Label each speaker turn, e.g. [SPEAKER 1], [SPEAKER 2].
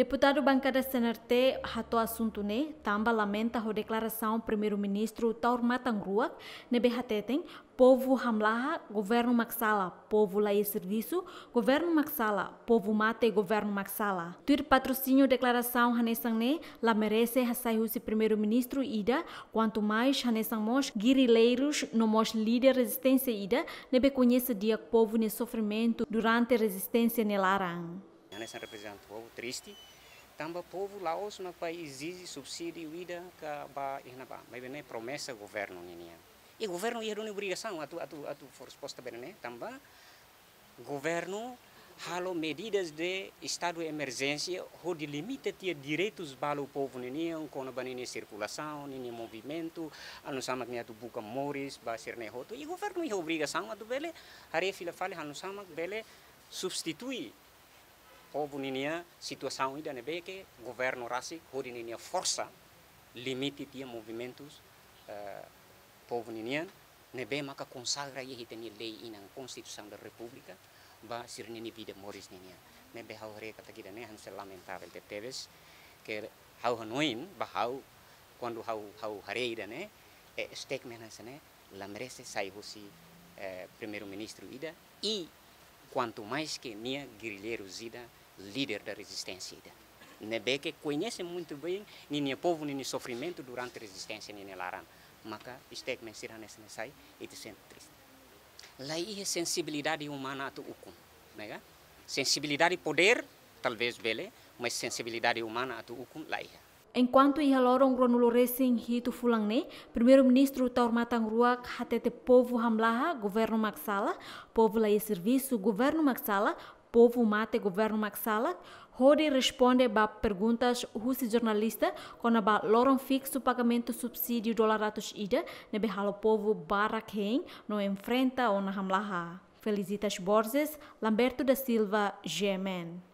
[SPEAKER 1] Deputado bancada Senarte hato assunto ne tamba lamenta a declaração primeiro-ministro Taur Matangruak nebe hateten povo hamlaha governo Maxala povo lai serviço governo Maxala povo mate governo Maxala. Tuir patrocínio declaração hanesang ne la merece hasaihusi primeiro-ministro ida quanto mais hanesang mos guerrilheiros no mos líder resistência ida nebe conhece dia povo ne sofrimento durante resistência nelarang
[SPEAKER 2] o povo triste. Também o povo Laos na país exige subsídio ida que ba ihna ba. Mas bem promessa governo ninia e governo ia dona obrigação a tu a tu a tu for resposta bem né também governo halo medidas de estado de emergência onde limita tia direitos para o povo ninia com a banini circulação ninia movimento anu sama que tu buka moris ba sirne hoto e governo ia obrigação a tu bele hari fila fale anu sama bele substitui povo ninia situação ida nebe que governo rasi hodi ninia força limite tia movimentos uh, povo ninia nebe maka consagra ye hiteni lei ina constituição da república ba sir nini vida moris ninia nebe hau re kata kita ne hansel lamentável de teves que hau hanoin ba hau quando hau hau hare ida ne e statement hansene la merece sai hosi eh, primeiro ministro ida e quanto mais que nia guerrilheiros ida líder da resistência. Nebe que conhece muito bem o povo, o sofrimento durante a resistência em Laran. Mas este é que me nesse sai e te sente triste. Lá é sensibilidade humana tu ukum. Nega? Sensibilidade poder, talvez bele, mas sensibilidade humana tu ukum lá é.
[SPEAKER 1] Enquanto ia lorong ronulo racing hito fulang primeiro-ministro Taur Matang Ruak hatete povo hamlaha, governo Maxala, povo lá serviço, governo Maxala, povo mate governo Maxala, Rodi responde a perguntas russo jornalista quando a loron fixo pagamento subsídio dolaratos ida, nebe halo povo barra quem não enfrenta ou hamlaha. Felicitas Borges, Lamberto da Silva, Gemen.